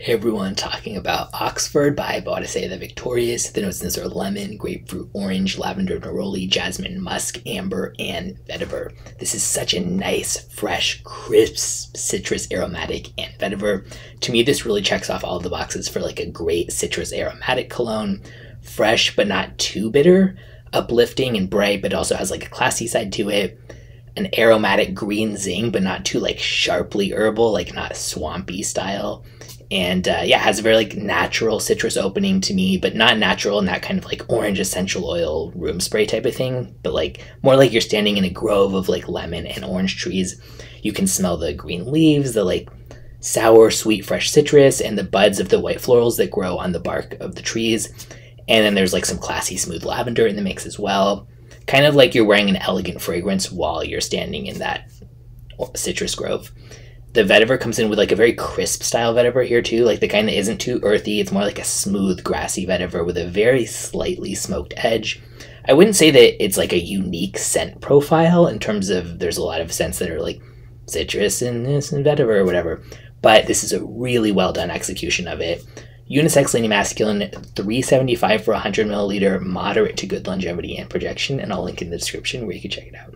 everyone talking about Oxford by Boadicea the Victorious. The notes in this are lemon, grapefruit, orange, lavender, neroli, jasmine, musk, amber, and vetiver. This is such a nice, fresh, crisp, citrus aromatic and vetiver. To me, this really checks off all the boxes for like a great citrus aromatic cologne. Fresh, but not too bitter. Uplifting and bright, but also has like a classy side to it an aromatic green zing, but not too like sharply herbal, like not swampy style and uh, yeah, has a very like natural citrus opening to me, but not natural in that kind of like orange essential oil room spray type of thing, but like more like you're standing in a grove of like lemon and orange trees. You can smell the green leaves, the like sour, sweet, fresh citrus, and the buds of the white florals that grow on the bark of the trees. And then there's like some classy, smooth lavender in the mix as well. Kind of like you're wearing an elegant fragrance while you're standing in that citrus grove the vetiver comes in with like a very crisp style vetiver here too, like the kind that isn't too earthy. It's more like a smooth grassy vetiver with a very slightly smoked edge. I wouldn't say that it's like a unique scent profile in terms of there's a lot of scents that are like citrus and this and vetiver or whatever, but this is a really well done execution of it. Unisex leaning masculine, 375 for 100 milliliter, moderate to good longevity and projection, and I'll link in the description where you can check it out.